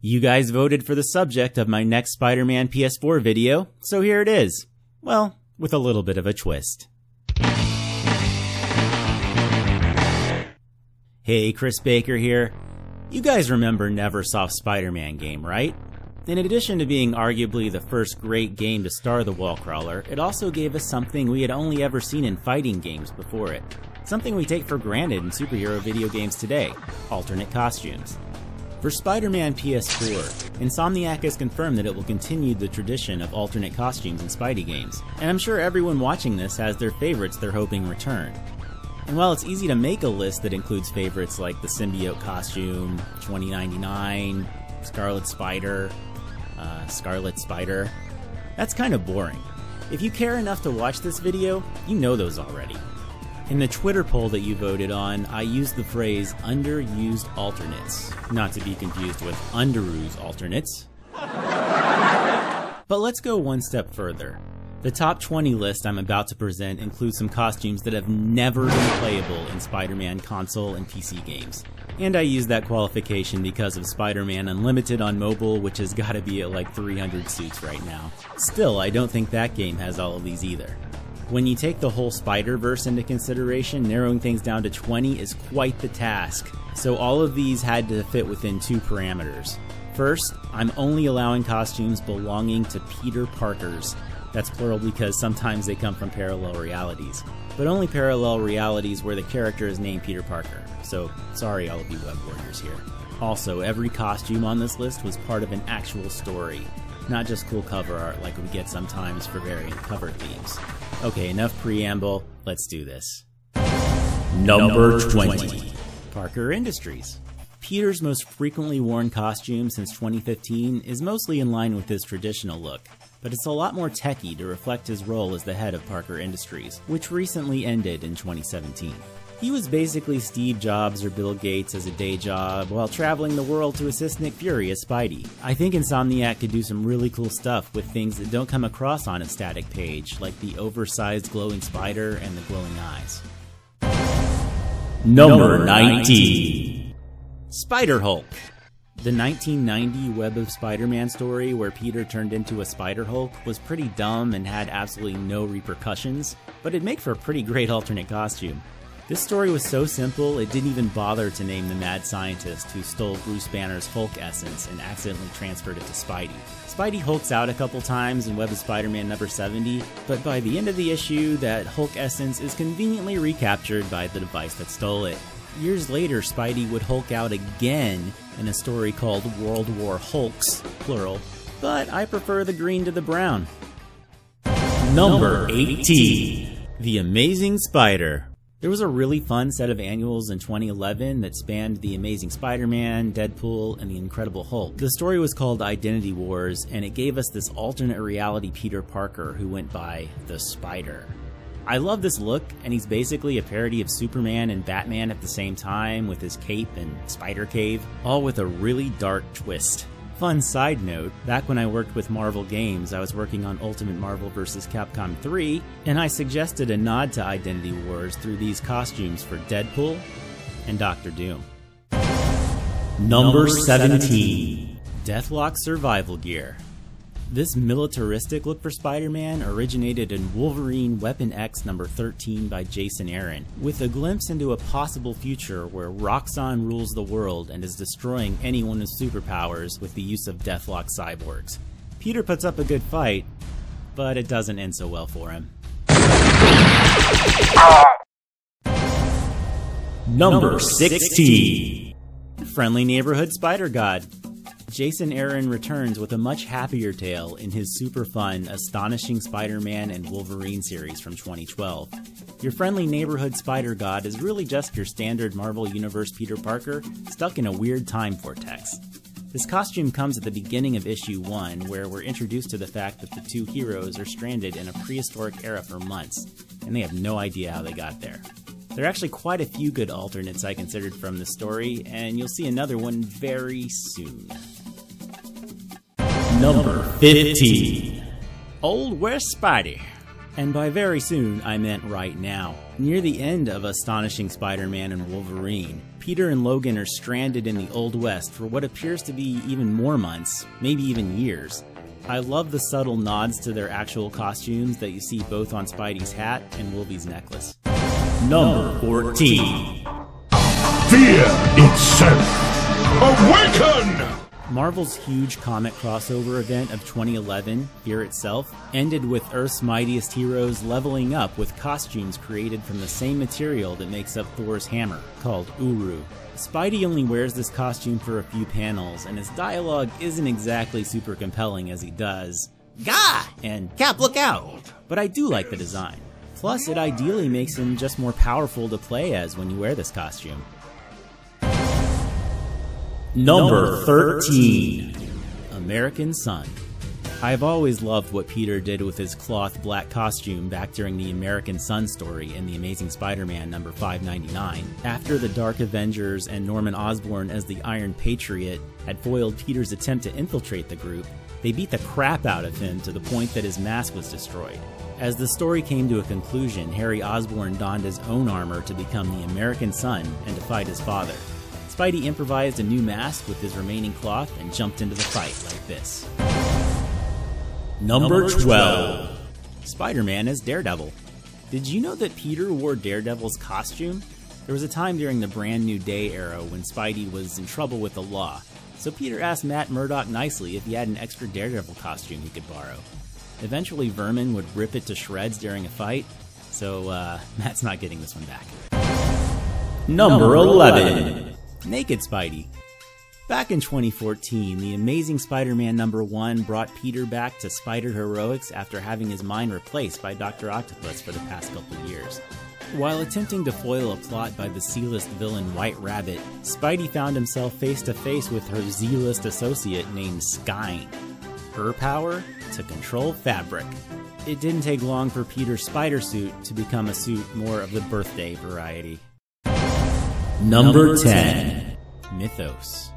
You guys voted for the subject of my next Spider Man PS4 video, so here it is. Well, with a little bit of a twist. Hey, Chris Baker here. You guys remember Neversoft's Spider Man game, right? In addition to being arguably the first great game to star the wall crawler, it also gave us something we had only ever seen in fighting games before it. Something we take for granted in superhero video games today alternate costumes. For Spider Man PS4, Insomniac has confirmed that it will continue the tradition of alternate costumes in Spidey games, and I'm sure everyone watching this has their favorites they're hoping return. And while it's easy to make a list that includes favorites like the symbiote costume, 2099, Scarlet Spider, uh, Scarlet Spider. That's kind of boring. If you care enough to watch this video, you know those already. In the Twitter poll that you voted on, I used the phrase underused alternates, not to be confused with underused alternates. but let's go one step further. The top 20 list I'm about to present includes some costumes that have never been playable in Spider Man console and PC games. And I use that qualification because of Spider Man Unlimited on mobile, which has gotta be at like 300 suits right now. Still, I don't think that game has all of these either. When you take the whole Spider Verse into consideration, narrowing things down to 20 is quite the task. So all of these had to fit within two parameters. First, I'm only allowing costumes belonging to Peter Parkers. That's plural because sometimes they come from parallel realities. But only parallel realities where the character is named Peter Parker. So, sorry, all of you web warriors here. Also, every costume on this list was part of an actual story, not just cool cover art like we get sometimes for variant cover themes. Okay, enough preamble, let's do this. Number 20 Parker Industries. Peter's most frequently worn costume since 2015 is mostly in line with his traditional look, but it's a lot more techy to reflect his role as the head of Parker Industries, which recently ended in 2017. He was basically Steve Jobs or Bill Gates as a day job while traveling the world to assist Nick Fury as Spidey. I think Insomniac could do some really cool stuff with things that don't come across on a static page, like the oversized glowing spider and the glowing eyes. Number 19 Spider Hulk. The 1990 Web of Spider Man story, where Peter turned into a Spider Hulk, was pretty dumb and had absolutely no repercussions, but it'd make for a pretty great alternate costume. This story was so simple, it didn't even bother to name the mad scientist who stole Bruce Banner's Hulk essence and accidentally transferred it to Spidey. Spidey hulks out a couple times in Web of Spider Man number 70, but by the end of the issue, that Hulk essence is conveniently recaptured by the device that stole it. Years later, Spidey would Hulk out again in a story called World War Hulks, plural, but I prefer the green to the brown. Number 18 The Amazing Spider. There was a really fun set of annuals in 2011 that spanned The Amazing Spider Man, Deadpool, and The Incredible Hulk. The story was called Identity Wars, and it gave us this alternate reality Peter Parker who went by the Spider. I love this look, and he's basically a parody of Superman and Batman at the same time with his cape and spider cave, all with a really dark twist. Fun side note, back when I worked with Marvel Games, I was working on Ultimate Marvel vs. Capcom 3, and I suggested a nod to Identity Wars through these costumes for Deadpool and Doctor Doom. Number 17 Deathlok Survival Gear. This militaristic look for Spider Man originated in Wolverine Weapon X number 13 by Jason Aaron, with a glimpse into a possible future where Roxxon rules the world and is destroying anyone with superpowers with the use of Deathlok cyborgs. Peter puts up a good fight, but it doesn't end so well for him. Number 16 Friendly Neighborhood Spider God. Jason Aaron returns with a much happier tale in his super fun Astonishing Spider Man and Wolverine series from 2012. Your friendly neighborhood spider god is really just your standard Marvel Universe Peter Parker stuck in a weird time vortex. This costume comes at the beginning of issue 1, where we're introduced to the fact that the two heroes are stranded in a prehistoric era for months, and they have no idea how they got there. There are actually quite a few good alternates I considered from the story, and you'll see another one very soon. Number 15 Old West Spidey. And by very soon, I meant right now. Near the end of Astonishing Spider Man and Wolverine, Peter and Logan are stranded in the Old West for what appears to be even more months, maybe even years. I love the subtle nods to their actual costumes that you see both on Spidey's hat and Wolvie's necklace. Number 14. Fear itself. Awaken! Marvel's huge comic crossover event of 2011, Fear Itself, ended with Earth's mightiest heroes leveling up with costumes created from the same material that makes up Thor's hammer, called Uru. Spidey only wears this costume for a few panels, and his dialogue isn't exactly super compelling as he does, Gah! and Cap, look out! But I do like the design. Plus, it ideally makes him just more powerful to play as when you wear this costume. Number 13. American Son. I've always loved what Peter did with his cloth black costume back during the American Son story in The Amazing Spider Man number 599. After the Dark Avengers and Norman Osborn as the Iron Patriot had foiled Peter's attempt to infiltrate the group, they beat the crap out of him to the point that his mask was destroyed. As the story came to a conclusion, Harry Osborn donned his own armor to become the American Son and to fight his father. Spidey improvised a new mask with his remaining cloth and jumped into the fight like this. Number 12. Spider Man as Daredevil. Did you know that Peter wore Daredevil's costume? There was a time during the Brand New Day era when Spidey was in trouble with the law, so Peter asked Matt Murdock nicely if he had an extra Daredevil costume he could borrow. Eventually, Vermin would rip it to shreds during a fight, so uh, Matt's not getting this one back. Number 11. Naked Spidey. Back in 2014, the Amazing Spider Man number 1 brought Peter back to Spider Heroics after having his mind replaced by Dr. Octopus for the past couple years. While attempting to foil a plot by the C-list villain White Rabbit, Spidey found himself face to face with her Z-list associate named Skein. Her power? To control fabric. It didn't take long for Peter's spider suit to become a suit more of the birthday variety. Number 10. Mythos.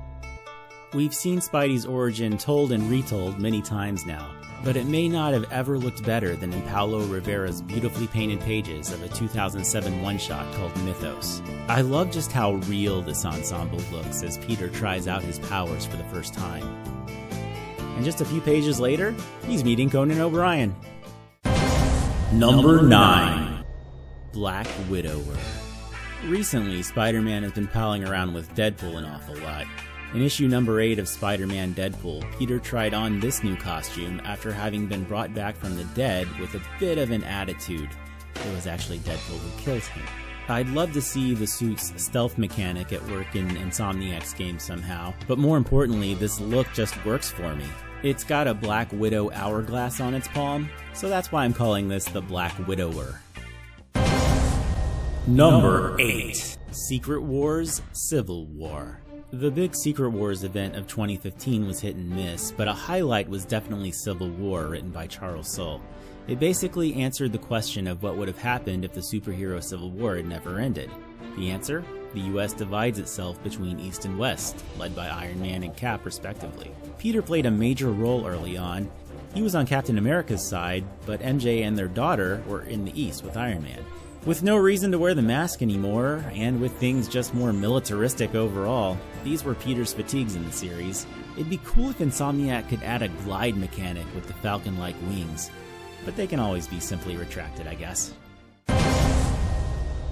We've seen Spidey's origin told and retold many times now, but it may not have ever looked better than in Paolo Rivera's beautifully painted pages of a 2007 one shot called Mythos. I love just how real this ensemble looks as Peter tries out his powers for the first time. And just a few pages later, he's meeting Conan O'Brien. Number 9. Black Widower. Recently, Spider Man has been palling around with Deadpool an awful lot. In issue number 8 of Spider Man Deadpool, Peter tried on this new costume after having been brought back from the dead with a bit of an attitude. It was actually Deadpool who killed him. I'd love to see the suit's stealth mechanic at work in Insomniac's game somehow, but more importantly, this look just works for me. It's got a Black Widow hourglass on its palm, so that's why I'm calling this the Black Widower. Number 8. Secret Wars Civil War. The big Secret Wars event of 2015 was hit and miss, but a highlight was definitely Civil War, written by Charles Soule. It basically answered the question of what would have happened if the superhero Civil War had never ended. The answer? The US divides itself between East and West, led by Iron Man and Cap, respectively. Peter played a major role early on. He was on Captain America's side, but MJ and their daughter were in the East with Iron Man. With no reason to wear the mask anymore, and with things just more militaristic overall, these were Peter's fatigues in the series. It'd be cool if Insomniac could add a glide mechanic with the Falcon like wings, but they can always be simply retracted, I guess.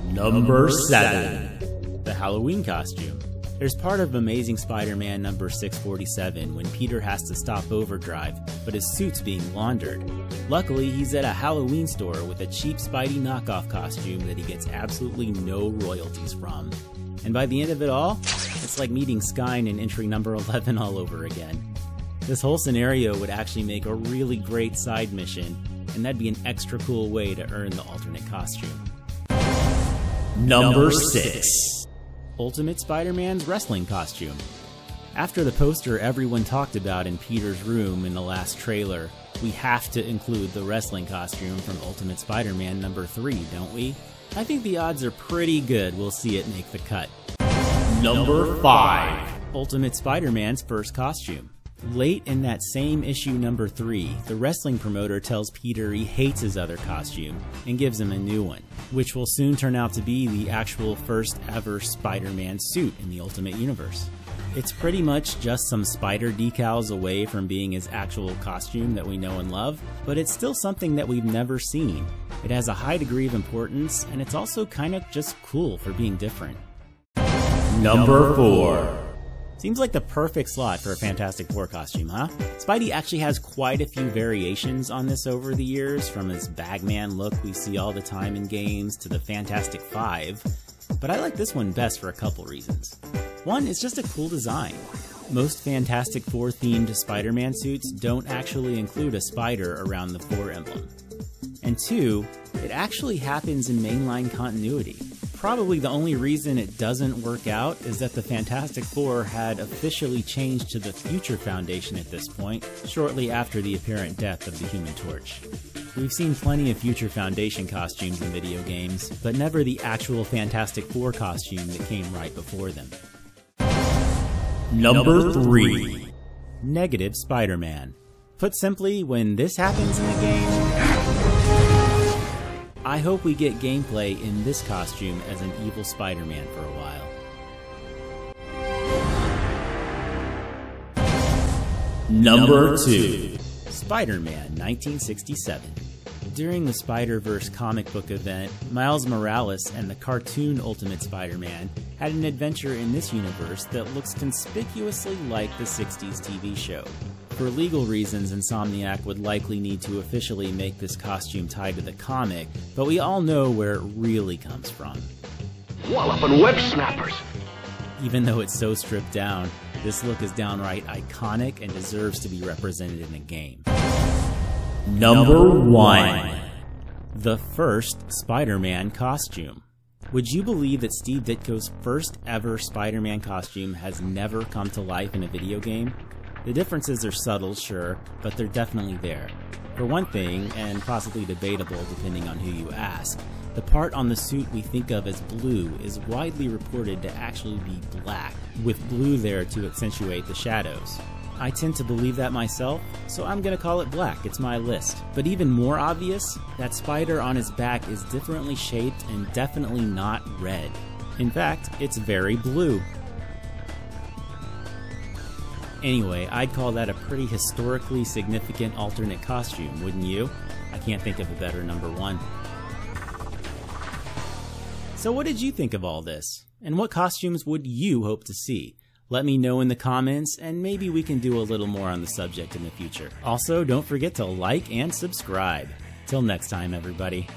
Number 7. The Halloween costume. There's part of Amazing Spider Man number 647 when Peter has to stop Overdrive, but his suit's being laundered. Luckily, he's at a Halloween store with a cheap Spidey knockoff costume that he gets absolutely no royalties from. And by the end of it all, it's like meeting Skein in entry number 11 all over again. This whole scenario would actually make a really great side mission, and that'd be an extra cool way to earn the alternate costume. Number 6. Ultimate Spider Man's wrestling costume. After the poster everyone talked about in Peter's room in the last trailer, we have to include the wrestling costume from Ultimate Spider Man number 3, don't we? I think the odds are pretty good we'll see it make the cut. Number 5. Ultimate Spider Man's first costume. Late in that same issue number 3, the wrestling promoter tells Peter he hates his other costume and gives him a new one, which will soon turn out to be the actual first ever Spider Man suit in the Ultimate Universe. It's pretty much just some spider decals away from being his actual costume that we know and love, but it's still something that we've never seen. It has a high degree of importance, and it's also kind of just cool for being different. Number 4. Seems like the perfect slot for a Fantastic Four costume, huh? Spidey actually has quite a few variations on this over the years, from his Bagman look we see all the time in games to the Fantastic Five, but I like this one best for a couple reasons. One, it's just a cool design. Most Fantastic Four themed Spider Man suits don't actually include a spider around the Four emblem. And two, it actually happens in mainline continuity. Probably the only reason it doesn't work out is that the Fantastic Four had officially changed to the Future Foundation at this point, shortly after the apparent death of the Human Torch. We've seen plenty of Future Foundation costumes in video games, but never the actual Fantastic Four costume that came right before them. Number 3. Negative Spider Man. Put simply, when this happens in the game, I hope we get gameplay in this costume as an evil Spider Man for a while. Number 2. Spider Man 1967. During the Spider Verse comic book event, Miles Morales and the cartoon Ultimate Spider Man had an adventure in this universe that looks conspicuously like the 60s TV show. For legal reasons, Insomniac would likely need to officially make this costume tied to the comic, but we all know where it really comes from. Walloping web snappers. Even though it's so stripped down, this look is downright iconic and deserves to be represented in a game. Number 1. The first Spider Man costume. Would you believe that Steve Ditko's first ever Spider Man costume has never come to life in a video game? The differences are subtle, sure, but they're definitely there. For one thing, and possibly debatable depending on who you ask, the part on the suit we think of as blue is widely reported to actually be black, with blue there to accentuate the shadows. I tend to believe that myself, so I'm gonna call it black. It's my list. But even more obvious, that spider on his back is differently shaped and definitely not red. In fact, it's very blue. Anyway, I'd call that a pretty historically significant alternate costume, wouldn't you? I can't think of a better number one. So, what did you think of all this? And what costumes would you hope to see? Let me know in the comments, and maybe we can do a little more on the subject in the future. Also, don't forget to like and subscribe. Till next time, everybody.